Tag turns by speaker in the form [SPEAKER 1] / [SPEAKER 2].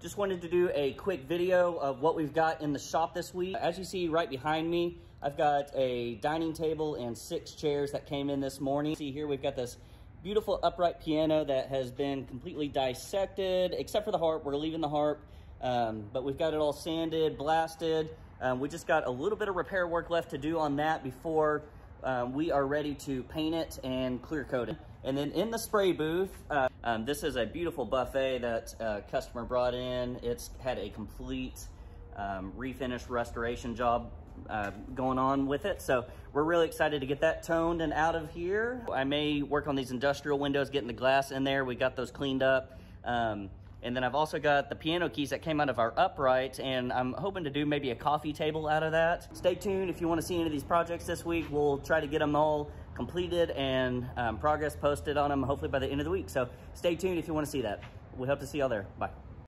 [SPEAKER 1] Just wanted to do a quick video of what we've got in the shop this week. As you see right behind me, I've got a dining table and six chairs that came in this morning. See here, we've got this beautiful upright piano that has been completely dissected, except for the harp. We're leaving the harp, um, but we've got it all sanded, blasted. Um, we just got a little bit of repair work left to do on that before um, we are ready to paint it and clear coat it. And then in the spray booth, uh, um, this is a beautiful buffet that a uh, customer brought in. It's had a complete um, refinish restoration job uh, going on with it. So we're really excited to get that toned and out of here. I may work on these industrial windows, getting the glass in there. We got those cleaned up. Um, and then I've also got the piano keys that came out of our upright and I'm hoping to do maybe a coffee table out of that. Stay tuned if you wanna see any of these projects this week. We'll try to get them all completed and um, progress posted on them hopefully by the end of the week. So stay tuned if you wanna see that. We hope to see y'all there. Bye.